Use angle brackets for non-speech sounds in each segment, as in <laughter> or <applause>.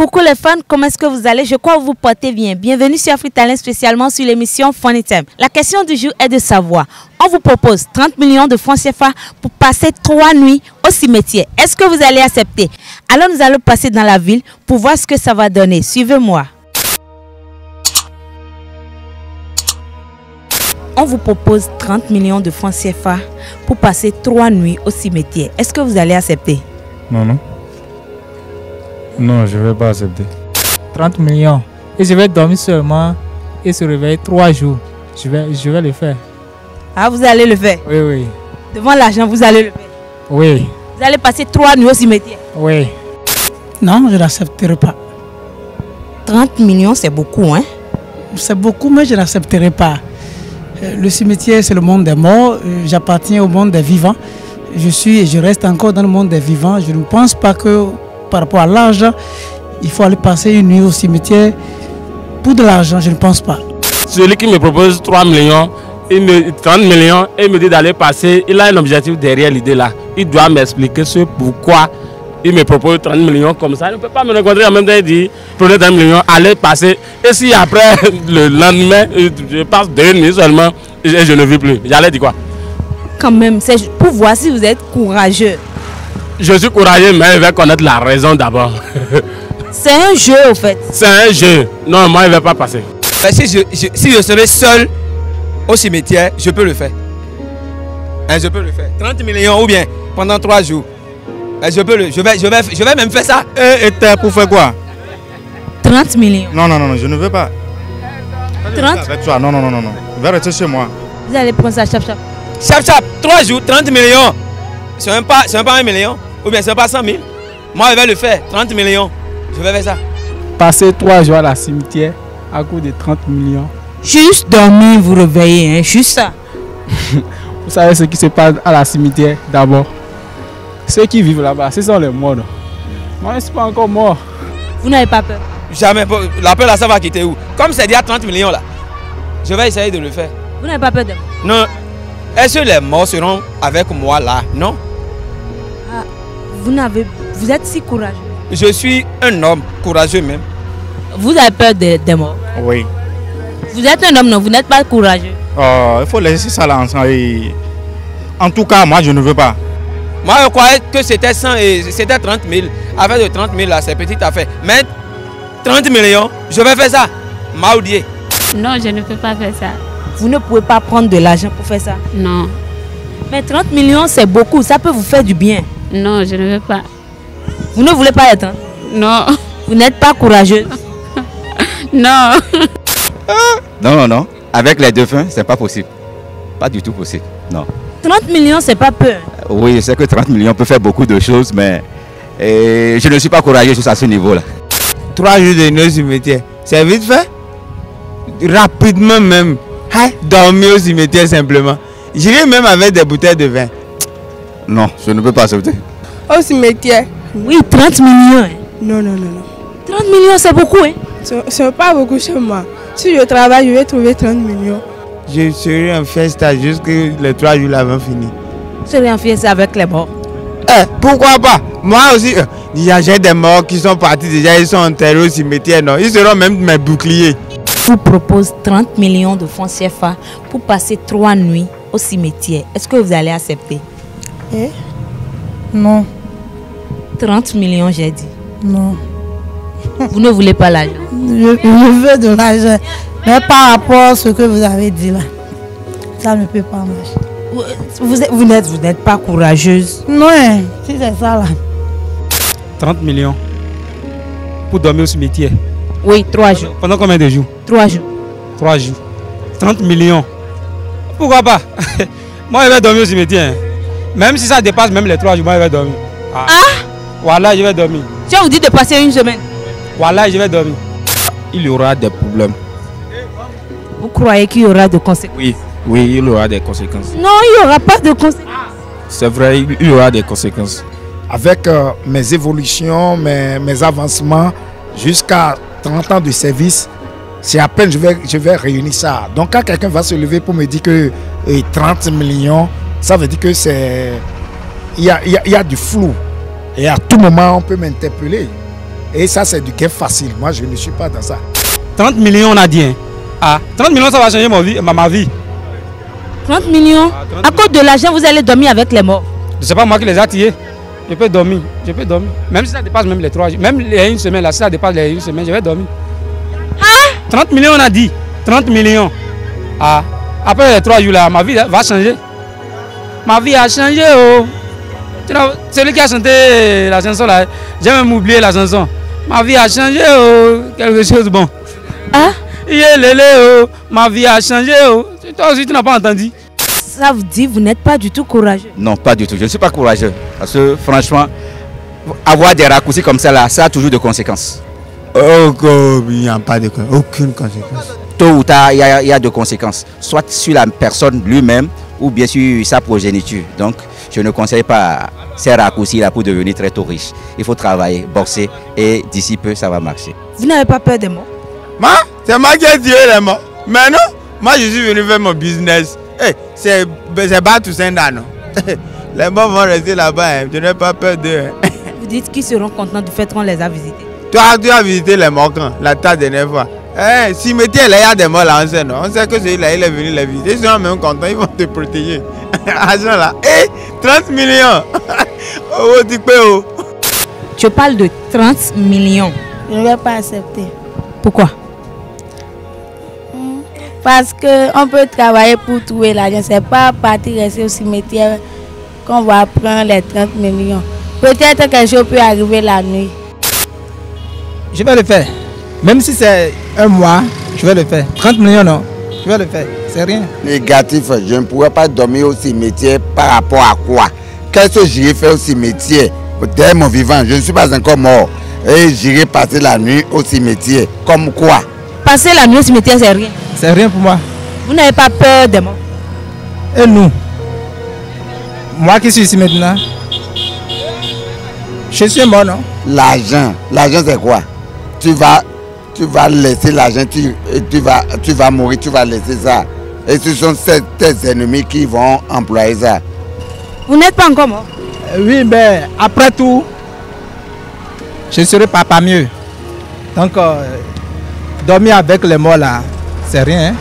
Coucou les fans, comment est-ce que vous allez? Je crois que vous portez bien. Bienvenue sur Afritalent, spécialement sur l'émission Funny Time. La question du jour est de savoir, on vous propose 30 millions de francs CFA pour passer trois nuits au cimetière. Est-ce que vous allez accepter? Alors nous allons passer dans la ville pour voir ce que ça va donner. Suivez-moi. On vous propose 30 millions de francs CFA pour passer trois nuits au cimetière. Est-ce que vous allez accepter? Non, non. Non, je ne vais pas accepter. 30 millions. Et je vais dormir seulement et se réveiller trois jours. Je vais, je vais le faire. Ah, vous allez le faire Oui, oui. Devant l'argent, vous allez le faire Oui, Vous allez passer trois nuits au cimetière oui. Non, je n'accepterai pas. 30 millions, c'est beaucoup, hein C'est beaucoup, mais je n'accepterai pas. Euh, Le cimetière, c'est le monde des morts. Euh, J'appartiens au monde des vivants. Je suis et je reste encore dans le monde des vivants. Je ne pense pas que par rapport à l'argent, il faut aller passer une nuit au cimetière pour de l'argent. Je ne pense pas. Celui qui me propose 3 millions, il me, 30 millions, et il me dit d'aller passer, il a un objectif derrière l'idée là. Il doit m'expliquer ce pourquoi il me propose 30 millions comme ça. Il ne peut pas me rencontrer en même temps et dire, prenez 30 millions, allez passer. Et si après, <laughs> le lendemain, je passe deux nuits seulement, et je ne vis plus. J'allais dire quoi? Quand même, c'est pour voir si vous êtes courageux. Je suis courageux, mais il va connaître la raison d'abord. C'est un jeu, au fait. C'est un jeu. Non, moi, il ne va pas passer. Ben, si, je, je- si je serais seul au cimetière, je peux le faire. Hein, je peux le faire. 30 millions ou bien pendant 3 jours. Hein, je, peux le, je, vais, je, vais, je vais même faire ça. Et, et t'es pour faire quoi? 30 millions. Non, non, non, non, je ne veux pas. 30 Avec toi, non, non, non, non, non. Je vais rester chez moi. Vous allez prendre ça, chap, chap. Chap, chap, 3 jours, 30 millions. C'est même pas, c'est même pas 1 million. Ou bien c'est pas 100 000. Moi, je vais le faire. 30 millions. Je vais faire ça. Passer trois jours à la cimetière à coût de 30 millions. Juste dormir, vous réveiller, hein. Juste ça. <laughs> Vous savez ce qui se passe à la cimetière d'abord. Ceux qui vivent là-bas, ce sont les morts. Moi, je ne suis pas encore mort. Vous n'avez pas peur? Jamais. La peur là, ça va quitter où? Comme c'est déjà 30 millions là. Je vais essayer de le faire. Vous n'avez pas peur de moi. Non. Est-ce que les morts seront avec moi là? Non. Vous n'avez... Vous êtes si courageux. Je suis un homme courageux même. Vous avez peur des des morts? Oui. Vous êtes un homme, non? Vous n'êtes pas courageux. Oh, il faut laisser ça là ensemble. et- En tout cas, moi, je ne veux pas. Moi, je croyais que c'était 100 et c'était 30 000. Avec de 30 000 là, c'est petite affaire. Mais 30 millions, je vais faire ça. Maudit. Non, je ne peux pas faire ça. Vous ne pouvez pas prendre de l'argent pour faire ça. Non, Mais 30 millions, c'est beaucoup. Ça peut vous faire du bien. Non, je ne veux pas. Vous ne voulez pas être. hein? Non, Vous n'êtes pas courageuse. <laughs> non. <laughs> Non, non, non. Avec les défunts, c'est pas possible. Pas du tout possible. Non. 30 millions, c'est pas peu. Oui, je sais que 30 millions peut faire beaucoup de choses, mais je ne suis pas courageux jusqu'à ce niveau-là. trois jours de nuit au cimetière. C'est vite fait? Rapidement même. Hein, Dormir au cimetière simplement. J'irai même avec des bouteilles de vin. Non, je ne peux pas accepter. Au cimetière Oui, 30 millions. hein. Non, non, non, non. 30 millions, c'est beaucoup. Hein? Ce n'est pas beaucoup chez moi. Si je travaille, je vais trouver 30 millions. Je serai en fiesta jusque les trois jours là vont finir. Je serai en fiesta avec les morts. Eh, pourquoi pas? Moi aussi, euh, il y a j'ai des morts qui sont partis déjà, ils sont enterrés au cimetière. Non, ils seront même mes boucliers. vous propose 30 millions de francs CFA pour passer trois nuits au cimetière. Est-ce que vous allez accepter? Eh? Non, 30 millions, j'ai dit. non. Vous ne voulez pas l'argent. Je, je veux de l'argent. Mais par rapport à ce que vous avez dit là, ça ne peut pas marcher. Vous, vous êtes- vous n'êtes vous n'êtes pas courageuse. Non, hein, si c'est ça là. 30 millions pour dormir au cimetière. Oui, trois jours. Pendant combien de jours? Trois jours. 3 jours. 30 millions. Pourquoi pas? <laughs> Moi, je vais dormir au cimetière. Même si ça dépasse même les 3 jours, moi, je vais dormir. Ah Voilà, je vais dormir. Si on vous dit de passer une semaine, Voilà, je vais dormir. Il y aura des problèmes. vous croyez qu'il y aura de conséquences? Oui, oui, il y aura des conséquences. Non, il n'y aura pas de conséquences. C'est vrai, il y aura des conséquences. avec euh, mes évolutions, mes, mes avancements jusqu'à 30 ans de service, c'est à peine je vais, je vais réunir ça. Donc quand quelqu'un va se lever pour me dire que euh, 30 millions, ça veut dire que c'est... Il y a, il y a- il y a du flou. Et à tout moment, on peut m'interpeller. Et ça, c'est du gain facile. Moi, je ne suis pas dans ça. 30 millions, on a dit. hein. Ah, 30 millions, ça va changer ma vie. Ma, ma vie. 30 millions? À cause de l'argent, vous allez dormir avec les morts. Je sais pas moi qui les a tirés. Je peux dormir. Je peux dormir. Même si ça dépasse même les 3 jours. Même les une semaine, là, si ça dépasse les une semaine, je vais dormir. 30 millions, on a dit. 30 millions. Ah, après les 3 jours là, ma vie va changer. Ma vie a changé. Oh. Celui qui a chanté la chanson là, j'ai même oublié la chanson. Ma vie a changé. Oh. Quelque chose de bon. Ah Yeah, lélé, oh. Ma vie a changé. Oh. Toi aussi, tu n'as pas entendu. Ça vous dit, vous n'êtes pas du tout courageux. Non, pas du tout. Je ne suis pas courageux. Parce que franchement, avoir des raccourcis comme ça, là, ça a toujours de conséquences. Oh, God, il n'y a pas de aucune conséquence. Tôt ou tard, il y, a, il y a de conséquences. Soit sur la personne lui-même ou bien sur sa progéniture. Donc, je ne conseille pas ces raccourcis-là pour devenir très tôt riche. Il faut travailler, boxer et d'ici peu, ça va marcher. Vous n'avez pas peur des morts Moi, c'est moi qui ai tiré les morts. Mais non, moi je suis venu faire mon business. Eh, c'est c'est pas tout ça, non? <laughs> les morts vont rester là-bas. hein. Je n'ai pas peur d'eux. hein. Vous dites qu'ils seront contents du fait qu'on les a visités. Toi, tu as visité les morts quand? La ta dernière fois. Eh, cimetière, là, il y a des morts là, on sait, non On sait que celui-là, il est venu les visiter. Ils sont même contents, ils vont te protéger. <laughs> Argent là. Eh, 30 millions. <laughs> oh, tu peux, oh. Je parle de 30 millions. Je ne vais pas accepter. Pourquoi? Parce qu'on peut travailler pour trouver l'argent. Ce n'est pas partir rester au cimetière qu'on va prendre les 30 millions. Peut-être quelque chose peut arriver la nuit. Je vais le faire. Même si c'est un mois, je vais le faire. 30 millions, non. Je vais le faire. C'est rien. Négatif, je ne pourrais pas dormir au cimetière par rapport à quoi? Qu'est-ce que j'irai faire au cimetière? Dès mon vivant, je ne suis pas encore mort. Et j'irai passer la nuit au cimetière. Comme quoi? Passer la nuit au cimetière, c'est rien. C'est rien pour moi. Vous n'avez pas peur des morts Et nous? Moi qui suis ici maintenant, je suis mort, non? L'argent, l'argent c'est quoi? Tu vas, tu vas laisser l'argent, tu, et tu, vas, tu vas mourir, tu vas laisser ça. Et ce sont ces- tes ennemis qui vont employer ça. Vous n'êtes pas encore mort Euh, Oui, mais après tout, je ne serai pas, pas mieux. Donc, euh, dormir avec les morts là, c'est rien. hein.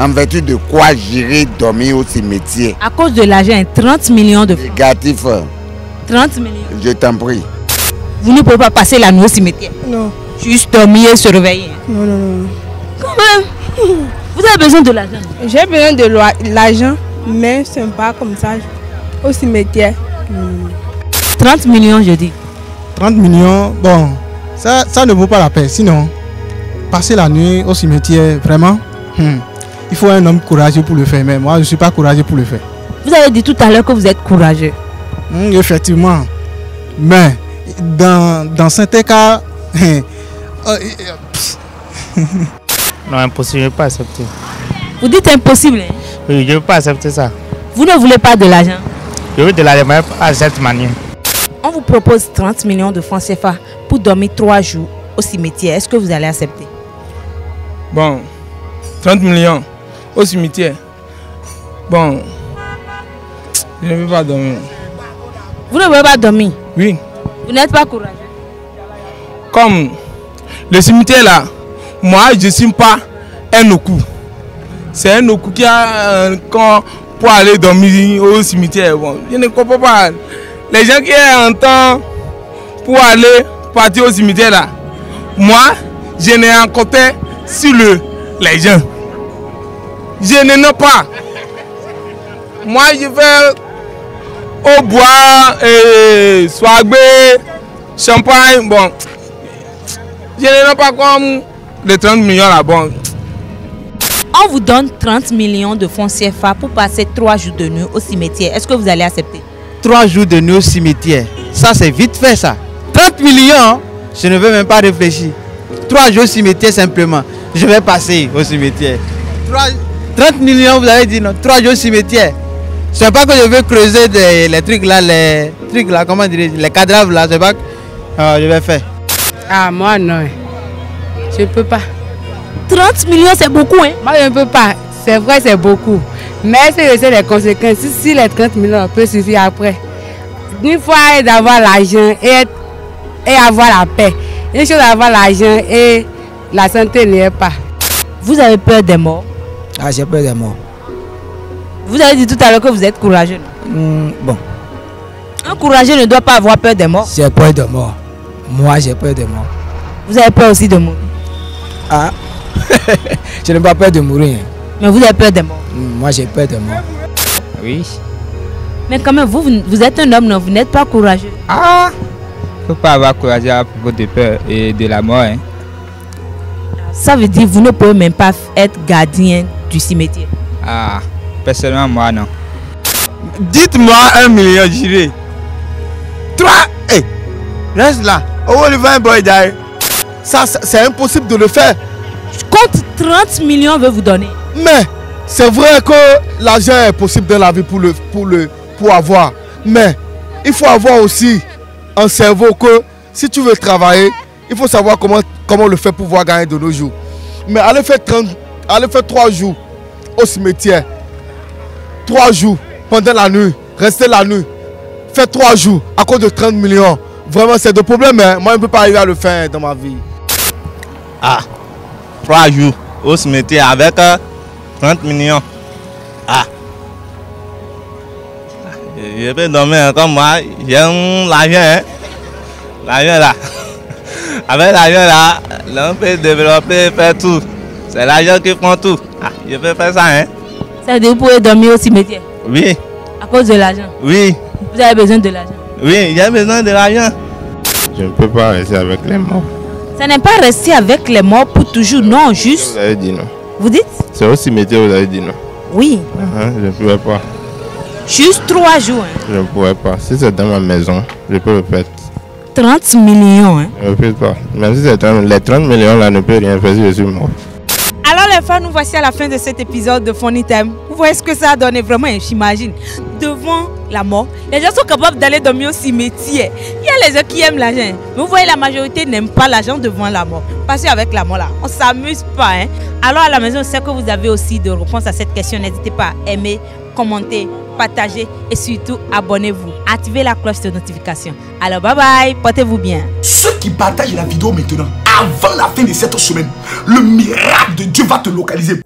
En vertu de quoi j'irai dormir au cimetière? À cause de l'argent, 30 millions de francs. Négatif, 30 millions. je t'en prie. Vous ne pouvez pas passer la nuit au cimetière. Non. Juste dormir et se réveiller. Non, non, non. Quand même. Vous avez besoin de l'argent. J'ai besoin de l'argent, mais ce n'est pas comme ça. Au cimetière. Non, non, non. 30 millions, je dis. 30 millions, bon, ça, ça ne vaut pas la peine. Sinon, passer la nuit au cimetière, vraiment, hmm, il faut un homme courageux pour le faire. Mais moi, je ne suis pas courageux pour le faire. Vous avez dit tout à l'heure que vous êtes courageux. Hmm, effectivement. Mais, dans, dans certains cas, pff, <laughs> <laughs> Non, impossible, je ne peux pas accepter. Vous dites impossible. hein? Oui, je ne peux pas accepter ça. Vous ne voulez pas de l'argent? Je veux de la démarche à cette manière. On vous propose 30 millions de francs CFA pour dormir 3 jours au cimetière. Est-ce que vous allez accepter? Bon, 30 millions au cimetière. Bon, je ne veux pas dormir. Vous ne voulez pas dormir? Oui, Vous n'êtes pas courageux. comme le cimetière là, moi je ne suis pas un oku. C'est un oku qui a un camp pour aller dormir au cimetière. Bon, je ne comprends pas. Les gens qui ont un temps pour aller partir au cimetière là, moi je n'ai côté sur le, les gens. Je n'en ai pas. Moi je vais au bois, et swagbe, champagne, bon. Je n'en ai pas comme les 30 millions là, bon. On vous donne 30 millions de francs CFA pour passer 3 jours de nuit au cimetière. Est-ce que vous allez accepter? Trois jours de nuit au cimetière. Ça, c'est vite fait, ça. 30 millions, je ne veux même pas réfléchir. Trois jours au cimetière, simplement. Je vais passer au cimetière. Trois- 30 millions, vous avez dit non? Trois jours au cimetière. C'est pas que je veux creuser des, les trucs là, les trucs là, comment dire, les cadavres là, c'est pas que Ah, je vais faire. Ah, moi, non. Je peux pas. 30 millions, c'est beaucoup, hein Moi, je ne peux pas. C'est vrai, c'est beaucoup. Mais c'est les conséquences. Si, si les 30 millions on peut suffire après. Une fois d'avoir l'argent et, être- et avoir la paix. Une chose avoir l'argent et la santé n'y est pas. Vous avez peur des morts? Ah, j'ai peur des morts. Vous avez dit tout à l'heure que vous êtes courageux. Hmm, bon, Un courageux ne doit pas avoir peur des morts. j'ai peur des morts. Moi, j'ai peur des morts. Vous avez peur aussi de mourir. Ah, <laughs> je n'ai pas peur de mourir. Mais vous avez peur des morts. Hmm, Moi, j'ai peur des morts. Oui. Mais quand même, vous, vous êtes un homme, non? Vous n'êtes pas courageux. Ah faut pas avoir courage à propos de peur et de la mort. Hein. Ça veut dire que vous ne pouvez même pas être gardien du cimetière. Ah, personnellement, moi, non. Dites-moi un million, j'irai. Trois Eh Reste là. Boy. Ça, c'est impossible de le faire. Compte 30 millions veut vous donner. Mais c'est vrai que l'argent est possible dans la vie pour, le, pour, le, pour avoir. Mais il faut avoir aussi un cerveau que si tu veux travailler, il faut savoir comment, comment le faire pour pouvoir gagner de nos jours. Mais allez faire, 30, allez faire 3 jours au cimetière. 3 jours pendant la nuit. Rester la nuit. Faire 3 jours à cause de 30 millions. Vraiment, c'est de problème. hein. Moi, je ne peux pas arriver à le faire dans ma vie. Ah, trois jours au cimetière avec euh, 30 millions. Ah. Je peux dormir comme moi, j'ai un- l'argent, hein. L'argent là. <laughs> Avec l'argent là, l'on peut développer, faire tout. C'est l'argent qui prend tout. Ah, je peux faire ça, hein. Ça veut dire que vous pouvez dormir au cimetière? Oui, à cause de l'argent? oui, Vous avez besoin de l'argent? Oui, j'ai besoin de l'argent. Je ne peux pas rester avec les morts. Ça n'est pas rester avec les morts pour toujours, non, juste. Vous avez dit non. Vous dites? C'est au cimetière, vous avez dit non. Oui. Hein, Je ne pouvais pas. Juste trois jours. hein. Je ne pourrais pas. Si c'est dans ma maison, je peux le faire. 30 millions. hein. Je ne peux pas. Même si c'est 30 les 30 millions là ne peuvent rien faire si je suis mort. Alors les fans, nous voici à la fin de cet épisode de Funny Time. Voyez ce que ça a donné vraiment, j'imagine. Devant la mort, les gens sont capables d'aller dormir au cimetière. Il y a les gens qui aiment l'argent. Vous voyez, la majorité n'aime pas l'argent devant la mort. Parce qu'avec la mort là, on s'amuse pas. Hein? Alors à la maison, c'est que vous avez aussi de réponses à cette question. N'hésitez pas à aimer, commenter, partager et surtout abonnez-vous. Activez la cloche de notification. Alors bye bye, portez-vous bien. Ceux qui partagent la vidéo maintenant, avant la fin de cette semaine, le miracle de Dieu va te localiser.